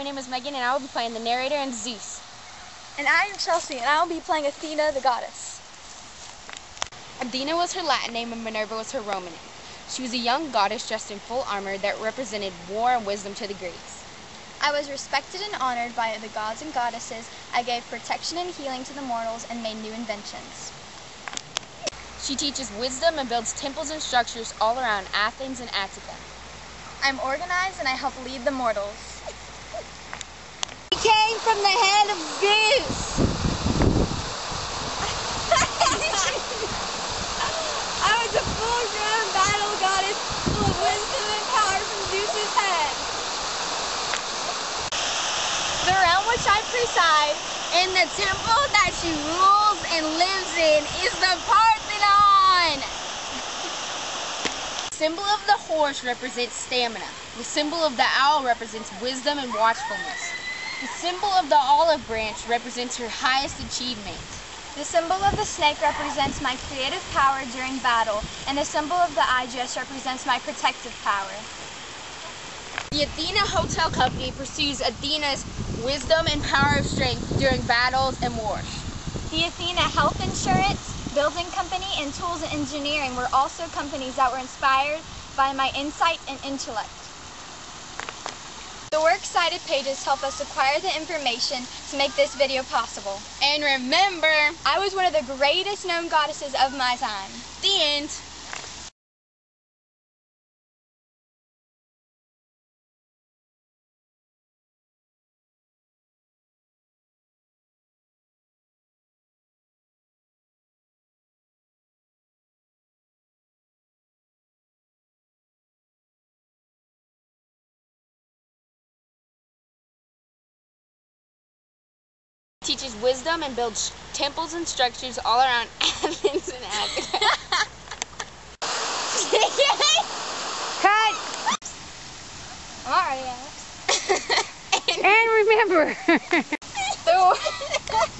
my name is Megan and I will be playing the narrator and Zeus. And I am Chelsea and I will be playing Athena the goddess. Athena was her Latin name and Minerva was her Roman name. She was a young goddess dressed in full armor that represented war and wisdom to the Greeks. I was respected and honored by the gods and goddesses. I gave protection and healing to the mortals and made new inventions. She teaches wisdom and builds temples and structures all around Athens and Attica. I'm organized and I help lead the mortals. From the head of Zeus. I was a full-grown battle goddess full of wisdom and power from Zeus's head. The realm which I preside and the temple that she rules and lives in is the Parthenon. The symbol of the horse represents stamina. The symbol of the owl represents wisdom and watchfulness. The symbol of the olive branch represents her highest achievement. The symbol of the snake represents my creative power during battle, and the symbol of the eye dress represents my protective power. The Athena Hotel Company pursues Athena's wisdom and power of strength during battles and wars. The Athena Health Insurance, Building Company, and Tools and Engineering were also companies that were inspired by my insight and intellect. The works cited pages help us acquire the information to make this video possible. And remember, I was one of the greatest known goddesses of my time. The end. Teaches wisdom and builds temples and structures all around Athens and Attica. Cut! I'm and remember. So